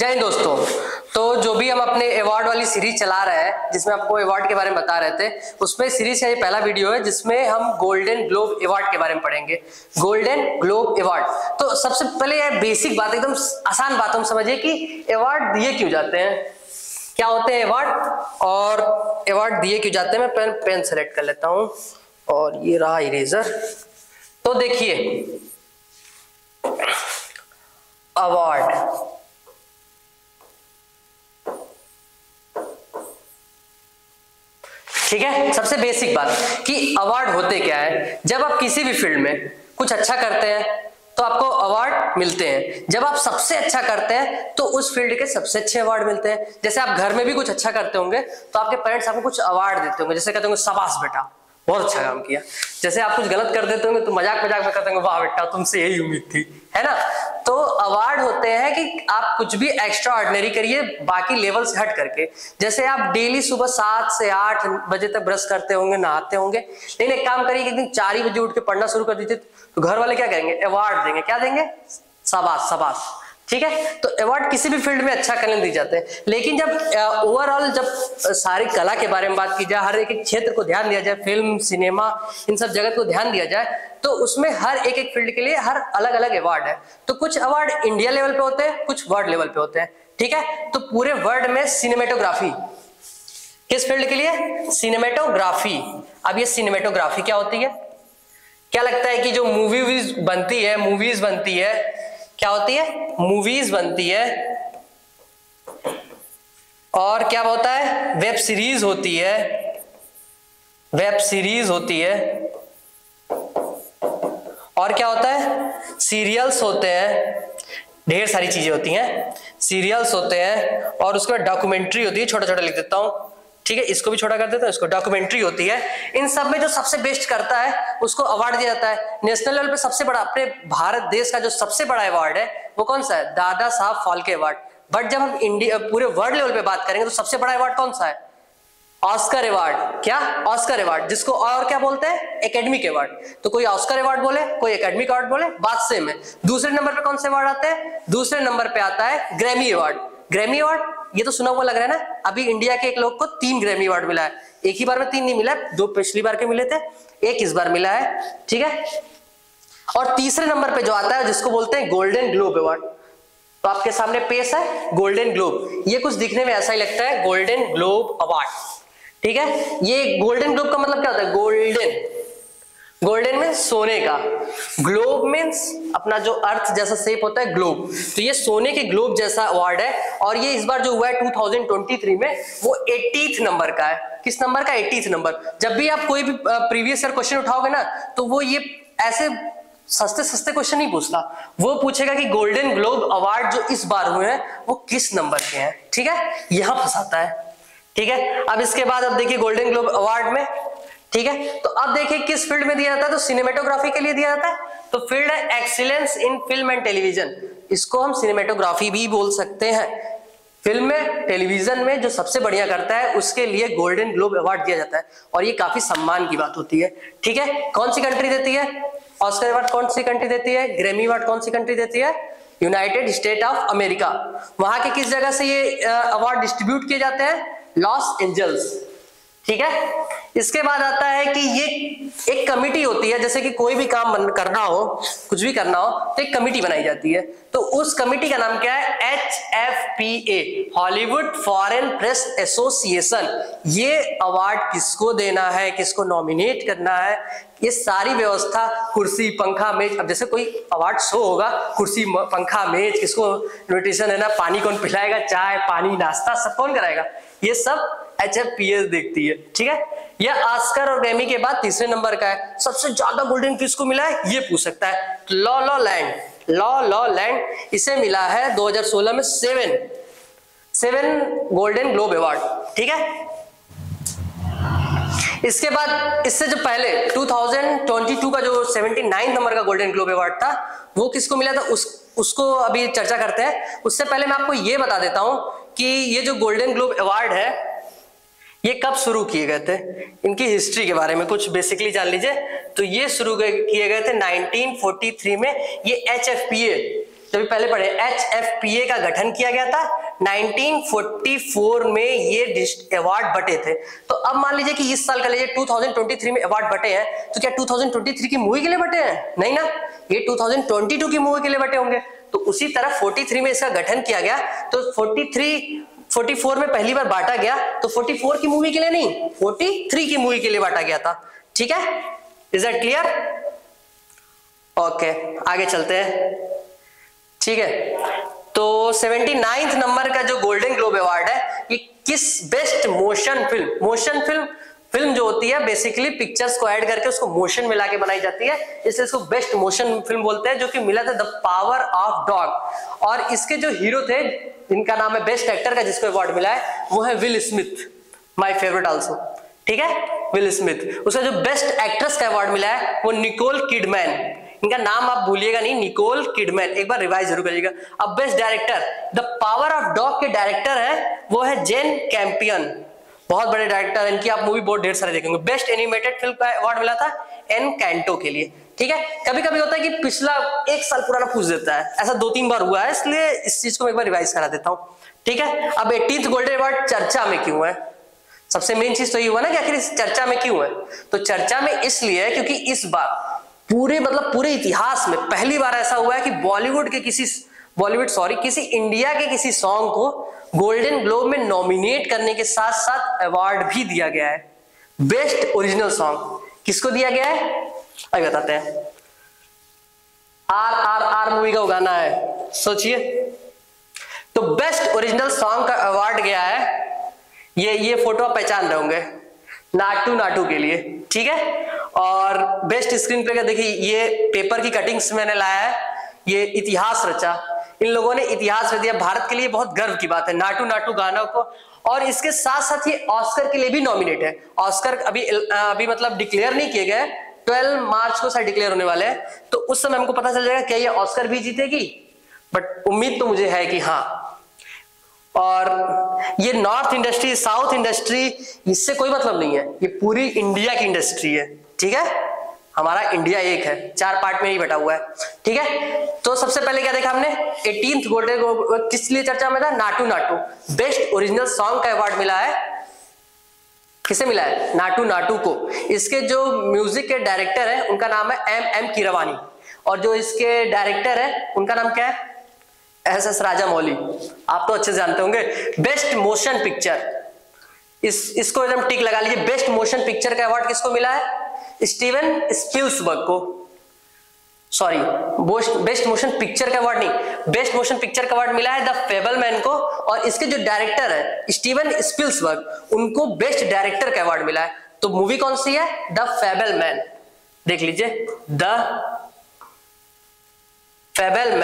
जय हिंद दोस्तों। तो जो भी हम अपने अवार्ड वाली सीरीज़ चला रहे हैं, जिसमें आपको अवार्ड के बारे में बता रहे थे, उसमें सीरीज़ का ये पहला वीडियो है, जिसमें हम गोल्डन ग्लोब अवार्ड के बारे में पढ़ेंगे। गोल्डन ग्लोब अवार्ड तो सबसे पहले ये बेसिक बात, एकदम आसान बात हम समझिए कि अवार्ड दिए क्यों जाते हैं। क्या होते हैं अवार्ड और अवार्ड दिए क्यों जाते हैं? मैं पेन पेन सेलेक्ट कर लेता हूँ। और ये रहा इरेजर तो देखिए अवार्ड ठीक है? सबसे बेसिक बात कि अवार्ड होते क्या है? जब आप किसी भी फ़ील्ड में कुछ अच्छा करते हैं तो आपको अवार्ड मिलते हैं। जब आप सबसे अच्छा करते हैं तो उस फ़ील्ड के सबसे अच्छे अवार्ड मिलते हैं। जैसे आप घर में भी कुछ अच्छा करते होंगे तो आपके पेरेंट्स आपको कुछ अवार्ड देते होंगे। जैसे कहते होंगे सबास बेटा। बहुत अच्छा काम किया। जैसे आप कुछ गलत कर देते होंगे तो मज़ाक मज़ाक में होंगे, वाह बेटा, तुमसे यही उम्मीद थी। है ना? तो अवार्ड होते हैं कि आप कुछ भी एक्स्ट्रा ऑर्डिनरी करिए, बाकी लेवल से हट करके। जैसे आप डेली सुबह सात से आठ बजे तक ब्रश करते होंगे, नहाते होंगे। लेकिन एक काम करिए, एक दिन चार ही बजे उठ के पढ़ना शुरू कर दीजिए। तो घर वाले क्या करेंगे? अवार्ड देंगे। क्या देंगे? सबास सबास ठीक है? तो अवार्ड किसी भी फ़ील्ड में अच्छा करने दी जाते। हैं लेकिन जब ओवरऑल जब सारी कला के बारे में बात की जाए, हर एक एक क्षेत्र को ध्यान दिया जाए फ़िल्म सिनेमा इन सब जगत को ध्यान दिया जाए तो उसमें हर एक एक फ़ील्ड के लिए हर अलग अलग अवार्ड है। तो कुछ अवार्ड इंडिया लेवल पे होते हैं, कुछ वर्ल्ड लेवल पे होते हैं। ठीक है? तो पूरे वर्ल्ड में सिनेमेटोग्राफी किस फ़ील्ड के लिए? सिनेमेटोग्राफी अब ये सिनेमेटोग्राफी क्या होती है? क्या लगता है कि जो मूवीज़ बनती है मूवीज़ बनती है क्या होती है? मूवीज़ बनती है। और क्या होता है? वेब सीरीज़ होती है। वेब सीरीज़ होती है। और क्या होता है? सीरियल्स होते हैं। ढेर सारी चीज़ें होती हैं। सीरियल्स होते हैं। और उसके बाद डॉक्यूमेंट्री होती है। छोटा छोटा लिख देता हूँ। ठीक है, इसको भी छोटा कर देता हूँ, इसको डॉक्यूमेंट्री होती है। इन सब में जो सबसे बेस्ट करता है, उसको अवार्ड दिया जाता है। नेशनल लेवल पे सबसे बड़ा, अपने भारत देश का जो सबसे बड़ा अवार्ड है, वो कौन सा है? दादा साहब फाल्के अवार्ड बट जब हम इंडिया पूरे वर्ल्ड लेवल पे बात करेंगे तो सबसे बड़ा अवार्ड कौन सा है? ऑस्कर अवार्ड क्या? ऑस्कर अवार्ड जिसको और क्या बोलते हैं? एकेडमिक अवार्ड तो कोई ऑस्कर अवार्ड बोले, कोई एकेडमिक अवार्ड बोले, बात सेम है। दूसरे नंबर पे कौन से अवार्ड आते हैं? दूसरे नंबर पे आता है ग्रैमी अवार्ड ग्रैमी अवार्ड ये तो सुना हुआ लग रहा है ना, अभी इंडिया के एक लोग को तीन ग्रैमी अवार्ड मिला है। एक ही बार में तीन नहीं मिला दो पिछली बार के मिले थे, एक इस बार मिला है, ठीक है? और तीसरे नंबर पे जो आता है, जिसको बोलते हैं गोल्डन ग्लोब अवार्ड तो आपके सामने पेश है गोल्डन ग्लोब ये कुछ दिखने में ऐसा ही लगता है गोल्डन ग्लोब अवार्ड ठीक है? ये गोल्डन ग्लोब का मतलब क्या होता है? गोल्डन गोल्डन मीन्स सोने का। ग्लोब मीन्स अपना जो अर्थ जैसा शेप होता है ग्लोब तो ये सोने के ग्लोब जैसा अवार्ड है, और ये इस बार जो हुआ है 2023 में, वो 80th नंबर का है। किस नंबर का? 80th नंबर जब भी आप कोई भी प्रीवियस ईयर क्वेश्चन उठाओगे ना तो वो ये ऐसे सस्ते सस्ते क्वेश्चन नहीं पूछता। वो पूछेगा कि गोल्डन ग्लोब अवार्ड जो इस बार हुए हैं, वो किस नंबर के हैं? ठीक है? यहाँ फंसाता है। ठीक है? अब इसके बाद अब देखिए गोल्डन ग्लोब अवार्ड में ठीक है? तो अब देखिए किस फ़ील्ड में दिया जाता है? तो सिनेमेटोग्राफी के लिए दिया जाता है। तो फ़ील्ड है excellence in film and television इसको हम सिनेमेटोग्राफी भी बोल सकते हैं। फ़िल्म में टेलीविज़न में जो सबसे बढ़िया करता है, उसके लिए गोल्डन ग्लोब अवार्ड दिया जाता है। और ये काफ़ी सम्मान की बात होती है। ठीक है? कौन सी कंट्री देती है? ऑस्कर अवार्ड कौन सी कंट्री देती है? ग्रेमी अवार्ड कौन सी कंट्री देती है? यूनाइटेड स्टेट ऑफ़ अमेरिका वहाँ के किस जगह से ये अवार्ड डिस्ट्रीब्यूट किए जाते हैं? लॉस एंजल्स ठीक है? इसके बाद आता है कि ये एक कमिटी होती है, जैसे कि कोई भी काम करना हो, कुछ भी करना हो तो एक कमिटी बनाई जाती है। तो उस कमिटी का नाम क्या है? H F P A Hollywood foreign press association ये अवार्ड किसको देना है, किसको नॉमिनेट करना है? ये सारी व्यवस्था कुर्सी, पंखा, मेज, अब जैसे कोई अवार्ड शो होगा, कुर्सी पंखा, मेज, किसको इन्विटेशन है ना पानी कौन पिलाएगा, चाय, पानी, नाश्ता, सब कौन कराएगा? ये सब एच एफ़ पी एस देखती है, ठीक है? यह आस्कर और ग्रैमी के बाद तीसरे नंबर का है। सबसे ज़्यादा गोल्डन किसको मिला है ये पूछ सकता है। La La Land La La Land इसे मिला है 2016 में seven seven golden globe award ठीक है? इसके बाद, इससे जो पहले 2022 का जो 79 नंबर का गोल्डन ग्लोब अवार्ड था, वो किसको मिला था? उस, उसको अभी चर्चा करते हैं। उससे पहले मैं आपको ये बता देता हूँ कि ये जो गोल्डन ग्लोब अवार्ड है ये कब शुरू किए गए थे? इनकी हिस्ट्री के बारे में कुछ बेसिकली जान लीजिए। तो ये शुरू किए गए थे 1943 में। ये एच एफ़ पी ए जब पहले पढ़े एच एफ़ पी ए का गठन किया गया था। 1944 में ये अवार्ड बटे थे। तो अब मान लीजिए कि इस साल का लीजिए 2023 में अवार्ड बटे हैं। तो क्या 2023 की मूवी के लिए बटे हैं? नहीं ना? ये 2022 की मूवी के लिए बटे होंगे। तो उसी तरह 43 में इसका गठन किया गया। तो 43 44 में पहली बार बांटा गया तो 44 की मूवी के लिए नहीं 43 की मूवी के लिए बांटा गया था। ठीक है? इज़ दैट क्लियर ओके आगे चलते हैं। ठीक है? तो सेवेंटी नंबर का जो गोल्डन ग्लोब अवार्ड है, ये किस best motion film motion film film जो होती है बेसिकली पिक्चर्स को ऐड करके उसको मोशन मिला के बनाई जाती है। इसलिए इसको बेस्ट मोशन फ़िल्म बोलते हैं, जो कि मिला था द पावर ऑफ़ डॉग और इसके जो हीरो थे, इनका नाम है बेस्ट एक्टर का जिसको अवार्ड मिला है, वो है Will Smith my favourite also ठीक है? विल स्मिथ उसका जो बेस्ट एक्ट्रेस का अवार्ड मिला है, वो निकोल किडमैन इनका नाम आप भूलिएगा नहीं निकोल किडमैन एक बार रिवाइज ज़रूर करिएगा। अब best director the power of dog के डायरेक्टर है, वो है जेन कैंपियन बहुत बड़े डायरेक्टर इनकी आप मूवी बहुत ढेर सारे देखेंगे। बेस्ट एनिमेटेड फ़िल्म का अवार्ड मिला था एन कैंटो के लिए, ठीक है? कभी कभी होता है कि पिछला एक साल पुराना पूछ देता है। ऐसा दो तीन बार हुआ है, इसलिए इस चीज़ को मैं एक बार रिवाइज करा देता हूँ, ठीक है? अब एटीन गोल्डन अवार्ड चर्चा में क्यों है? सबसे मेन चीज़ तो ये हुआ ना कि आखिर इस चर्चा में क्यों है? तो चर्चा में इसलिए है क्योंकि इस बार पूरे मतलब पूरे इतिहास में पहली बार ऐसा हुआ है कि बॉलीवुड के किसी बॉलीवुड सॉरी किसी इंडिया के किसी सॉन्ग को गोल्डन ग्लोब में नॉमिनेट करने के साथ साथ अवार्ड भी दिया गया है। बेस्ट ओरिजिनल सॉन्ग किसको दिया गया है? अभी बताते हैं। आर आर आर मूवी का गाना है। सोचिए। तो बेस्ट ओरिजिनल सॉन्ग का अवार्ड गया है। ये ये फ़ोटो आप पहचान रहे होंगे। नाटू नाटू के लिए, ठीक है? और बेस्ट स्क्रीन प्ले का देखिए, ये पेपर की कटिंग्स मैंने लाया है। ये इतिहास रचा। इन लोगों ने इतिहास रच दिया। भारत के लिए बहुत गर्व की बात है। नाटू नाटू गाना को। और इसके साथ साथ ये ऑस्कर के लिए भी नॉमिनेट है। ऑस्कर अभी अभी मतलब डिक्लेयर नहीं किए गए। 12 मार्च को शायद डिक्लेयर होने वाले हैं। तो उस समय हमको पता चल जाएगा क्या ये ऑस्कर भी जीतेगी। बट उम्मीद तो मुझे है कि हाँ। और ये नॉर्थ इंडस्ट्री साउथ इंडस्ट्री इससे कोई मतलब नहीं है। ये पूरी इंडिया की इंडस्ट्री है। ठीक है? हमारा इंडिया एक है, चार पार्ट में ही बटा हुआ है, ठीक है? तो सबसे पहले क्या देखा हमने? एटीन गोल्डन किस लिए चर्चा में था? Naatu Naatu. Best original song का अवार्ड मिला है। किसे मिला है? नाटू नाटू को। इसके जो म्यूज़िक के डायरेक्टर है, उनका नाम है एम एम किरवानी और जो इसके डायरेक्टर है, उनका नाम क्या है? एस एस राजा मौली आप तो अच्छे से जानते होंगे। बेस्ट मोशन पिक्चर इस, इसको एकदम टिक लगा लीजिए। बेस्ट मोशन पिक्चर का अवार्ड किसको मिला है? स्टीवन स्पिल्सबर्ग को। सॉरी बेस्ट मोशन पिक्चर का अवार्ड नहीं बेस्ट मोशन पिक्चर का अवार्ड मिला है द फेबल मैन को और इसके जो डायरेक्टर है स्टीवन स्पिल्सबर्ग उनको बेस्ट डायरेक्टर का अवार्ड मिला है। तो मूवी कौन सी है? द फेबल मैन देख लीजिए द फेबल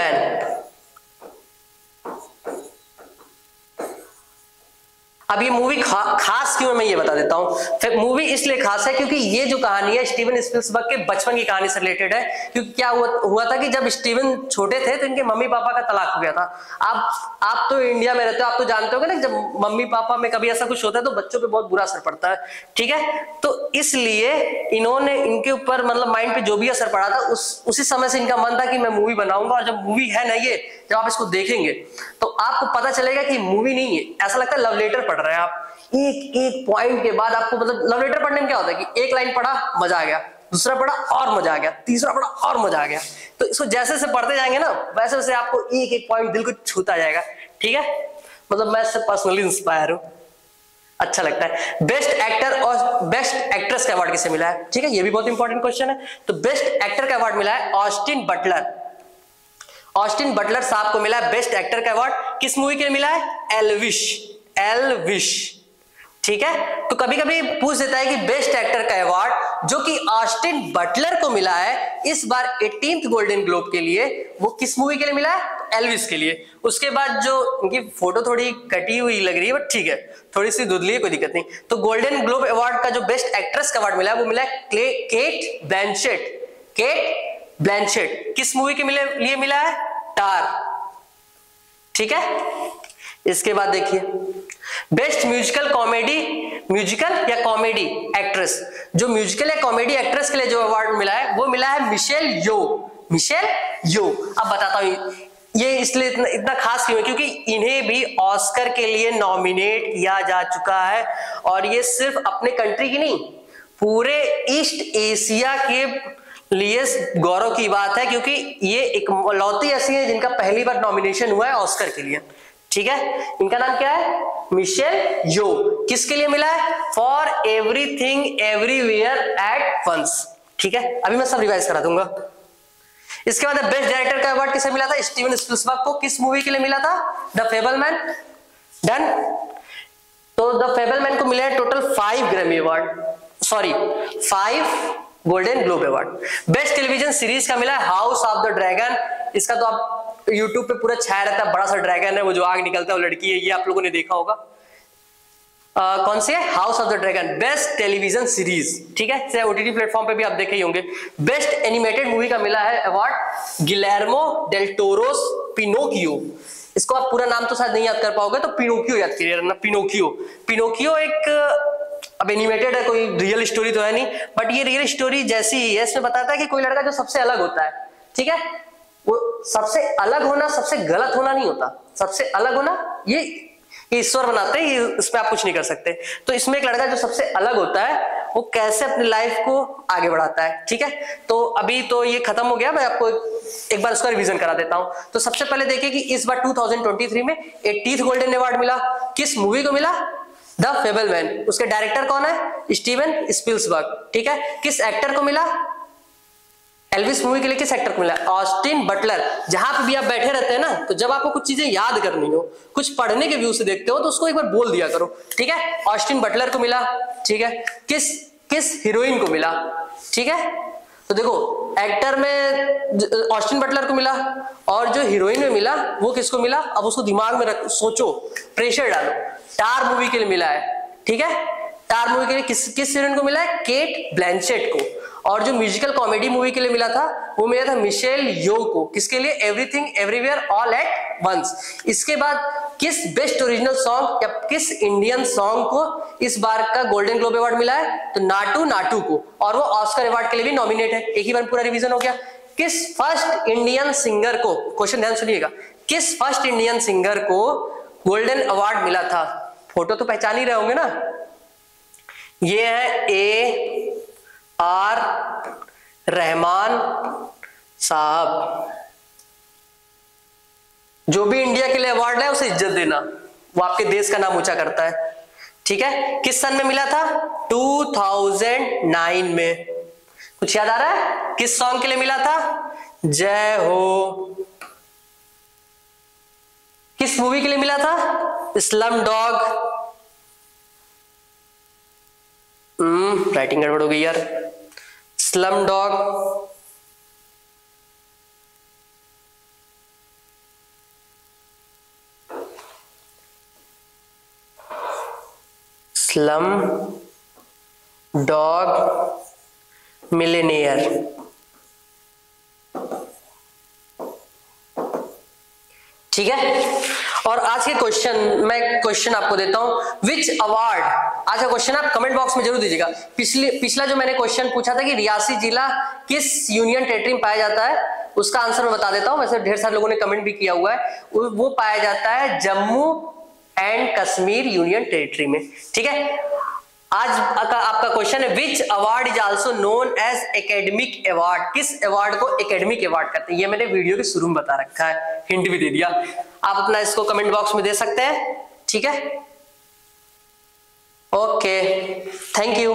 अब ये मूवी खा, खास क्यों है मैं ये बता देता हूँ। मूवी इसलिए खास है क्योंकि ये जो कहानी है स्टीवन स्पिल्सबर्ग के बचपन की कहानी से रिलेटेड है। क्योंकि क्या हुआ हुआ था कि जब स्टीवन छोटे थे तो इनके मम्मी पापा का तलाक हो गया था। आप आप तो इंडिया में रहते हो आप तो जानते हो ना जब मम्मी पापा में कभी ऐसा कुछ होता है तो बच्चों पर बहुत बुरा असर पड़ता है ठीक है? तो इसलिए इन्होंने इनके ऊपर मतलब माइंड पे जो भी असर पड़ा था उस उसी समय से इनका मन था कि मैं मूवी बनाऊँगा और जब मूवी है ना ये जब आप इसको देखेंगे तो आपको पता चलेगा कि मूवी नहीं है। ऐसा लगता है लव लेटर पढ़ रहे हैं आप। एक एक पॉइंट के बाद आपको मतलब लव लेटर पढ़ने में क्या होता है कि एक लाइन पढ़ा, मज़ा आ गया। दूसरा पढ़ा, और मज़ा आ गया। तीसरा पढ़ा, और मज़ा आ गया। तो इसको जैसे जैसे पढ़ते जाएँगे ना, वैसे वैसे आपको एक एक पॉइंट दिल को छूता जाएगा। ठीक है? मतलब मैं इससे पर्सनली इंस्पायर हूँ। अच्छा लगता है। बेस्ट एक्टर और बेस्ट एक्ट्रेस का अवार्ड किसे मिला है? ठीक है, ये भी बहुत इंपॉर्टेंट क्वेश्चन है। तो बेस्ट एक्टर का अवार्ड मिला है ऑस्टिन बटलर ऑस्टिन बटलर साहब को मिला है बेस्ट एक्टर का अवार्ड। किस मूवी के लिए मिला है? एलविश। एलविश। ठीक है? तो कभी कभी पूछ देता है कि बेस्ट एक्टर का अवार्ड, जो कि ऑस्टिन बटलर को मिला है, इस बार एटीन गोल्डन ग्लोब के लिए, वो किस मूवी के लिए मिला है? एलविस के लिए। उसके बाद जो उनकी फ़ोटो थोड़ी कटी हुई लग रही है बट ठीक है। थोड़ी सी धुधली है, कोई दिक्कत नहीं। तो गोल्डन ग्लोब अवार्ड का जो बेस्ट एक्ट्रेस का अवार्ड मिला है, वो मिला है केट ब्लैंचेट केट ब्लैंचेट किस मूवी के मिले लिए मिला है? टार ठीक है? इसके बाद देखिए। बेस्ट म्यूजिकल कॉमेडी म्यूजिकल या कॉमेडी एक्ट्रेस जो म्यूजिकल या कॉमेडी एक्ट्रेस के लिए जो अवार्ड मिला है वो मिला है मिशेल यो मिशेल यो अब बताता हूँ ये इसलिए इतना, इतना खास क्यों है? क्योंकि इन्हें भी ऑस्कर के लिए नॉमिनेट किया जा चुका है। और ये सिर्फ़ अपने कंट्री की नहीं पूरे ईस्ट एशिया के लिए गौरव की बात है, क्योंकि ये एक लौती ऐसी है जिनका पहली बार नॉमिनेशन हुआ है ऑस्कर के लिए। ठीक है? इनका नाम क्या है? मिशेल यो किसके लिए मिला है? For everything everywhere at once ठीक है? अभी मैं सब रिवाइज करा दूँगा। इसके बाद बेस्ट डायरेक्टर का अवार्ड किसे मिला था? स्टीवन स्पिल्सबर्ग को किस मूवी के लिए मिला था? द फेबलमैन डन तो द फेबलमैन को मिला total five Grammy award sorry five golden globe award best television series का मिला है हाउस ऑफ़ द ड्रैगन इसका तो आप यूट्यूब पे पूरा छाया रहता है बड़ा सा ड्रैगन है वो जो आग निकलता है वो लड़की है ये आप लोगों ने देखा होगा। Uh, कौन सी House of the Dragon best television series ठीक है? चाहे ओटीटी प्लेटफॉर्म पे भी आप देखे होंगे। बेस्ट एनिमेटेड मूवी का मिला है award Guillermo del Toro's Pinocchio इसको आप पूरा नाम तो शायद नहीं याद कर पाओगे तो पिनोकियो याद करिए पिनोकियो पिनोकियो एक अब एनिमेटेड है, कोई रियल स्टोरी तो है नहीं बट ये रियल स्टोरी जैसी ही है, इसमें बताता है कि कोई लड़का जो सबसे अलग होता है, ठीक है? वो सबसे अलग होना सबसे गलत होना नहीं होता, सबसे अलग होना ये ईश्वर बनाते हैं इसमें आप कुछ नहीं कर सकते। तो इसमें एक लड़का जो सबसे अलग होता है, वो कैसे अपनी लाइफ को आगे बढ़ाता है, ठीक है? तो अभी तो ये खत्म हो गया, मैं आपको एक बार उसका रिवीजन करा देता हूँ। तो सबसे पहले देखिए कि इस बार 2023 में एटीथ गोल्डन अवार्ड मिला, किस मूवी को मिला? द फेबल मैन उसके डायरेक्टर कौन है? Steven Spielberg. ठीक है? किस एक्टर को मिला? एल्विस मूवी के लिए किस एक्टर को मिला? Austin Butler. जहाँ पे भी आप बैठे रहते हैं ना तो जब आपको कुछ चीज़ें याद करनी हो, कुछ पढ़ने के व्यू से देखते हो तो उसको एक बार बोल दिया करो। ठीक है? ऑस्टिन बटलर को मिला। ठीक है? किस किस हीरोइन को मिला? ठीक है? तो देखो, एक्टर में ऑस्टिन बटलर को मिला, और जो हीरोइन में मिला, वो किसको मिला? अब उसको दिमाग में रख, सोचो, प्रेशर डालो। टार मूवी के लिए मिला है, ठीक है? टार मूवी के लिए किस किस हीरोइन को मिला है? केट ब्लैंचेट को। और जो म्यूजिकल कॉमेडी मूवी के लिए मिला था, वो मिला था मिशेल यो को। किसके लिए? Everything everywhere all at once इसके बाद किस बेस्ट ओरिजिनल सॉन्ग या किस इंडियन सॉन्ग को इस बार का गोल्डन ग्लोब अवार्ड मिला है? तो नाटू नाटू को। और वो ऑस्कर अवार्ड के लिए भी नॉमिनेट है। एक ही बार पूरा रिवीजन हो गया। किस फ़र्स्ट इंडियन सिंगर को क्वेश्चन ध्यान सुनिएगा। किस फ़र्स्ट इंडियन सिंगर को गोल्डन अवार्ड मिला था? फ़ोटो तो पहचान ही रहे होंगे ना। ये है ए, आर, रहमान साहब। जो भी इंडिया के लिए अवार्ड है, उसे इज़्ज़त देना। वो आपके देश का नाम ऊँचा करता है। ठीक है? किस सन में मिला था? 2009 में। कुछ याद आ रहा है? किस सॉन्ग के लिए मिला था? जय हो। किस मूवी के लिए मिला था? स्लम डॉग राइटिंग गड़बड़ हो गई यार। Slumdog slumdog millionaire ठीक है? और आज के क्वेश्चन मैं क्वेश्चन आपको देता हूँ विच अवार्ड आज का क्वेश्चन आप कमेंट बॉक्स में ज़रूर दीजिएगा। पिछले, पिछला जो मैंने क्वेश्चन पूछा था कि रियासी जिला किस यूनियन टेरिटरी में पाया जाता है, उसका आंसर मैं बता देता हूँ। वैसे ढेर सारे लोगों ने कमेंट भी किया हुआ है। वो पाया जाता है Jammu and Kashmir union territory में। ठीक है? आज का आपका क्वेश्चन है which award is also known as academic award किस अवार्ड को एकेडमिक अवार्ड कहते हैं? ये मैंने वीडियो के शुरू में बता रखा है। हिंट भी दे दिया। आप अपना इसको कमेंट बॉक्स में दे सकते हैं। ठीक है? Okay thank you